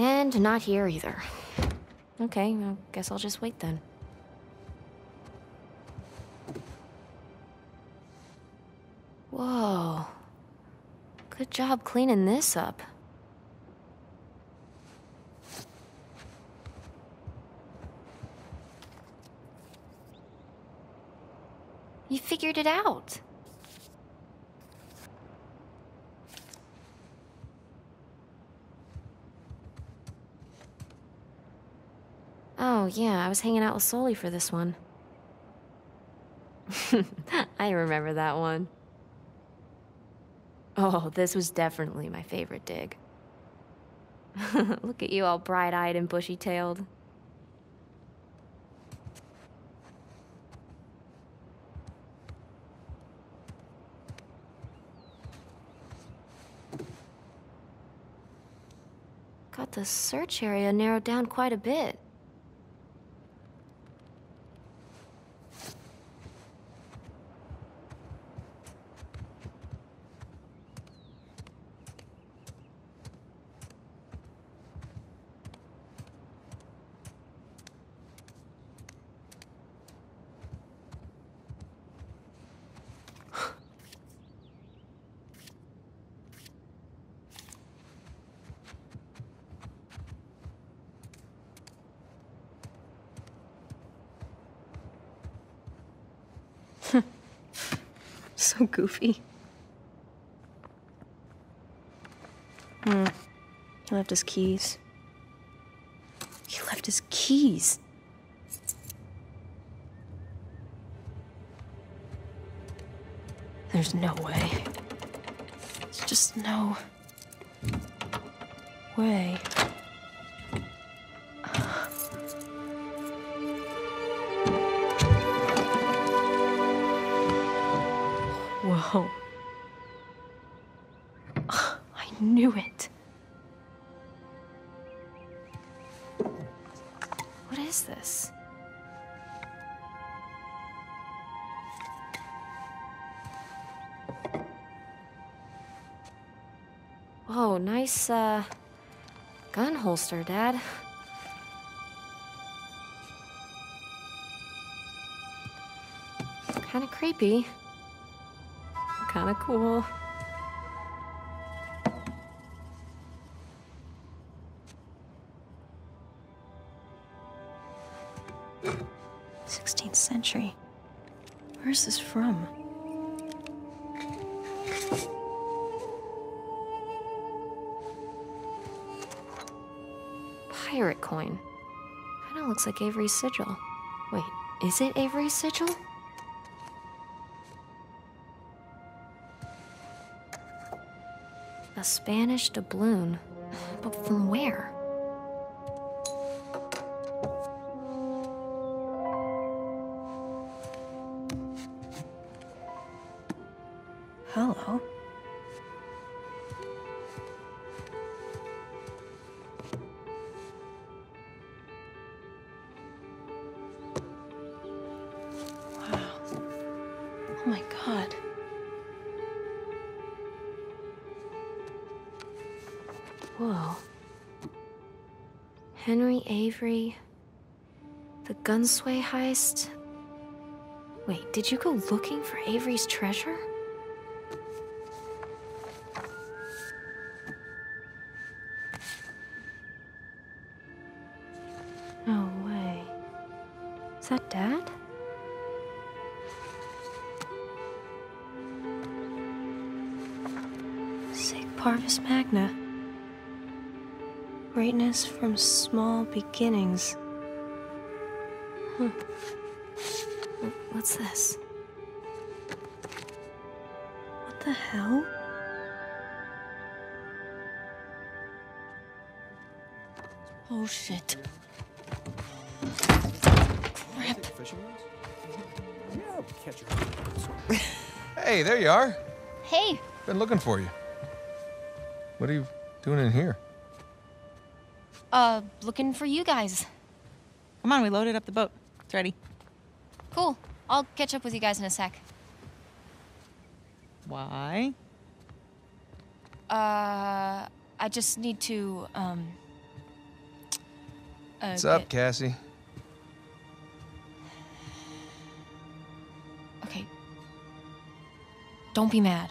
And not here either. Okay, I guess I'll just wait then. Whoa. Good job cleaning this up. You figured it out. Oh, yeah, I was hanging out with Sully for this one. I remember that one. Oh, this was definitely my favorite dig. Look at you all bright eyed and bushy tailed. Got the search area narrowed down quite a bit. so goofy. Hmm. He left his keys. He left his keys. There's no way. There's just no way. What is this? Whoa, nice, uh, gun holster, Dad. Kinda creepy. Kinda cool. From? Pirate coin. Kinda looks like Avery's sigil. Wait, is it Avery's sigil? A Spanish doubloon. But from where? Oh my god. Whoa. Henry Avery. The Gunsway heist. Wait, did you go looking for Avery's treasure? Greatness from small beginnings. Hmm. What's this? What the hell? Oh shit. Crap. Hey, there you are. Hey, Been looking for you. What are you doing in here? Uh, looking for you guys. Come on, we loaded up the boat. It's ready. Cool. I'll catch up with you guys in a sec. Why? Uh, I just need to, um, What's Okay. up, Cassie? Okay. Don't be mad.